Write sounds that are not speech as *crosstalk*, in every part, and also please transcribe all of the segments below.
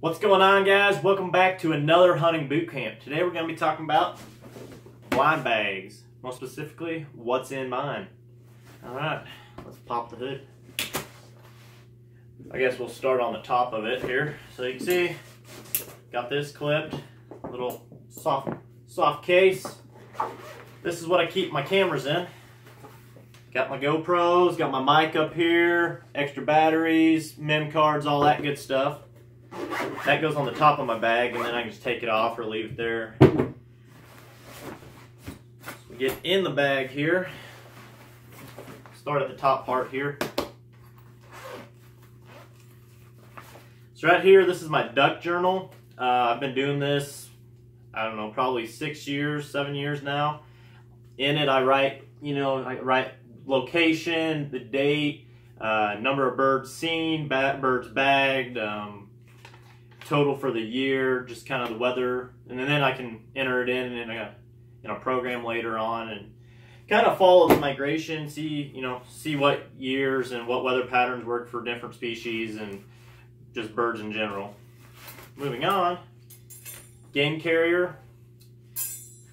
What's going on guys? Welcome back to another hunting boot camp. Today we're going to be talking about blind bags. More specifically, what's in mine. Alright, let's pop the hood. I guess we'll start on the top of it here. So you can see, got this clipped, little soft, soft case. This is what I keep my cameras in. Got my GoPros, got my mic up here, extra batteries, mem cards, all that good stuff. That goes on the top of my bag and then I can just take it off or leave it there. So we get in the bag here. Start at the top part here. So right here, this is my duck journal. Uh, I've been doing this, I don't know, probably six years, seven years now. In it, I write, you know, I write location, the date, uh, number of birds seen, bat, birds bagged, um, total for the year, just kind of the weather, and then I can enter it in in a, in a program later on and kind of follow the migration, see you know see what years and what weather patterns work for different species and just birds in general. Moving on, game carrier.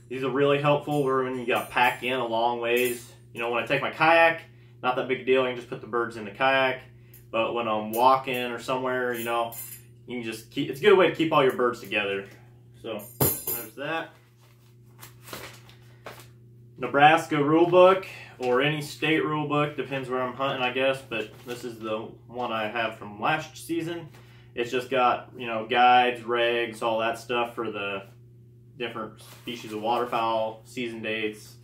These are really helpful where when you got to pack in a long ways. You know, when I take my kayak, not that big deal. I can just put the birds in the kayak. But when I'm walking or somewhere, you know, you can just keep, it's a good way to keep all your birds together. So there's that. Nebraska rule book or any state rule book, depends where I'm hunting, I guess, but this is the one I have from last season. It's just got, you know, guides, regs, all that stuff for the different species of waterfowl, season dates,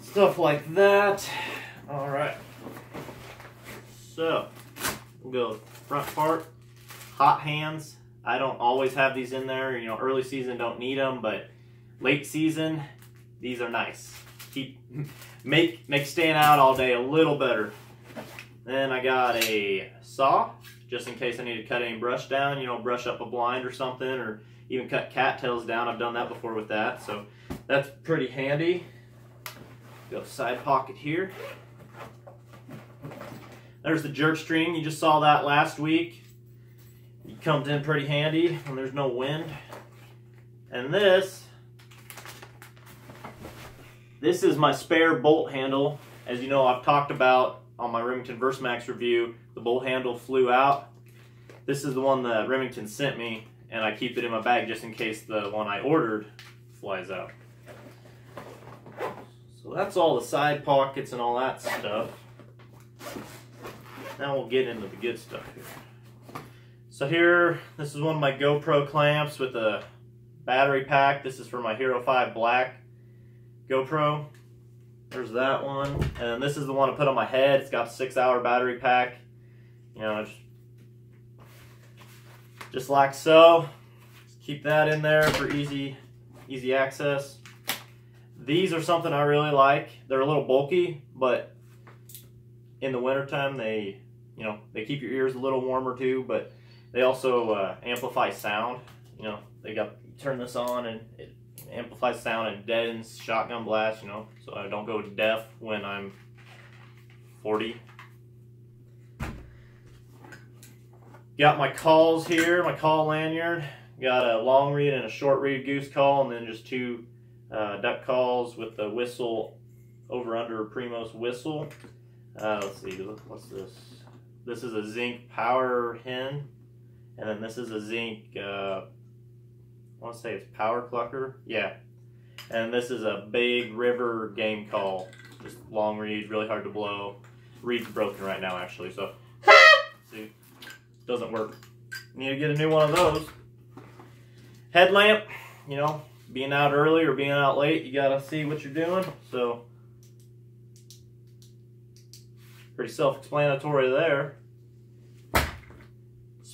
stuff like that. All right. So, we'll go front part hot hands. I don't always have these in there. You know, early season don't need them, but late season, these are nice. Keep *laughs* make make staying out all day a little better. Then I got a saw, just in case I need to cut any brush down. You know, brush up a blind or something, or even cut cattails down. I've done that before with that, so that's pretty handy. Go side pocket here. There's the jerk string. You just saw that last week. It comes in pretty handy when there's no wind. And this, this is my spare bolt handle. As you know, I've talked about on my Remington Versamax review, the bolt handle flew out. This is the one that Remington sent me, and I keep it in my bag just in case the one I ordered flies out. So that's all the side pockets and all that stuff. Now we'll get into the good stuff here. So here, this is one of my GoPro clamps with a battery pack. This is for my Hero 5 Black GoPro. There's that one. And then this is the one I put on my head. It's got a six hour battery pack. You know, just, just like so. Just keep that in there for easy, easy access. These are something I really like. They're a little bulky, but in the wintertime, they, you know, they keep your ears a little warmer too, but they also uh, amplify sound. You know, they got turn this on and it amplifies sound and deadens shotgun blast. You know, so I don't go deaf when I'm 40. Got my calls here, my call lanyard. Got a long reed and a short reed goose call, and then just two uh, duck calls with the whistle over under Primos whistle. Uh, let's see, what's this? This is a Zink power hen. And then this is a Zink, uh, I want to say it's power clucker. Yeah. And this is a big river game call. Just long reed, really hard to blow. Reed's broken right now, actually, so. *laughs* See? Doesn't work. Need to get a new one of those. Headlamp, you know, being out early or being out late, you gotta see what you're doing. So, pretty self-explanatory there.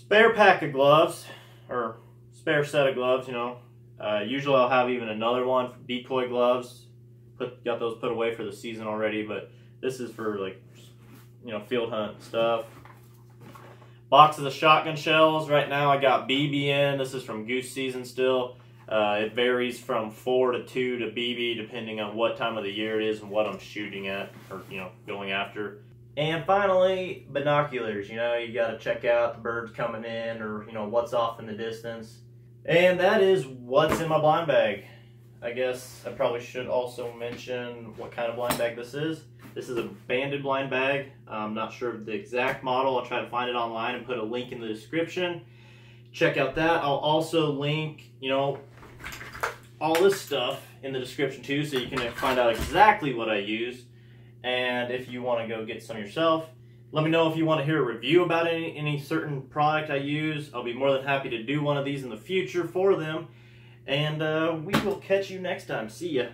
Spare pack of gloves, or spare set of gloves, you know. Uh, usually I'll have even another one, decoy gloves. Put Got those put away for the season already, but this is for like, you know, field hunt stuff. Boxes of shotgun shells. Right now I got BB in. This is from goose season still. Uh, it varies from four to two to BB depending on what time of the year it is and what I'm shooting at or, you know, going after. And finally, binoculars. You know, you got to check out the birds coming in or, you know, what's off in the distance. And that is what's in my blind bag. I guess I probably should also mention what kind of blind bag this is. This is a banded blind bag. I'm not sure of the exact model. I'll try to find it online and put a link in the description. Check out that. I'll also link, you know, all this stuff in the description too so you can find out exactly what I use. And if you want to go get some yourself, let me know if you want to hear a review about any, any certain product I use. I'll be more than happy to do one of these in the future for them. And uh, we will catch you next time. See ya.